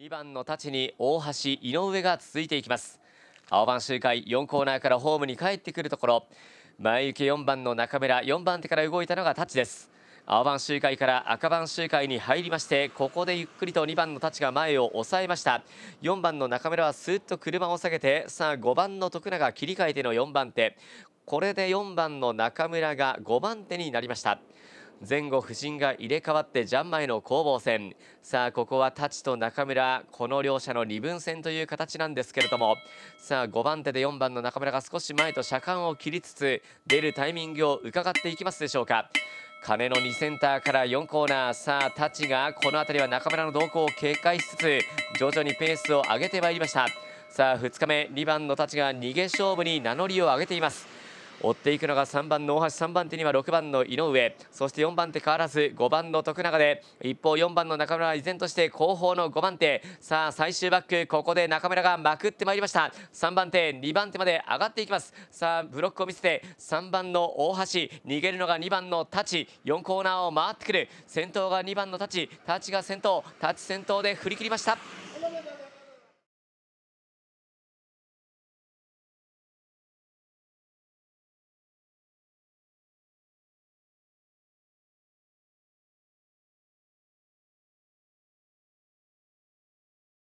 2番の太刀に大橋井上が続いていきます。青番周回4コーナーからホームに帰ってくるところ。前行き4番の中村4番手から動いたのがタッチです。青番周回から赤番周回に入りましてここでゆっくりと2番の太刀が前を抑えました。4番の中村はスーッと車を下げてさあ5番の徳永切り替えての4番手。これで4番の中村が5番手になりました。前後不振が入れ替わってジャンマイの攻防戦。さあここはタチと中村この両者の二分戦という形なんですけれども。さあ5番手で4番の中村が少し前と車間を切りつつ出るタイミングを伺っていきますでしょうか。金の2センターから4コーナー。さあタチがこの辺りは中村の動向を警戒しつつ徐々にペースを上げてまいりました。さあ2日目2番のタチが逃げ勝負に名乗りを上げています。追っていくのが3番の大橋3番手には6番の井上。そして4番手変わらず5番の徳永で一方4番の中村は依然として後方の5番手。さあ最終バックここで中村がまくってまいりました。3番手2番手まで上がっていきます。さあブロックを見せて3番の大橋逃げるのが2番の太刀4コーナーを回ってくる。先頭が2番の太刀太刀が先頭。太刀先頭で振り切りました。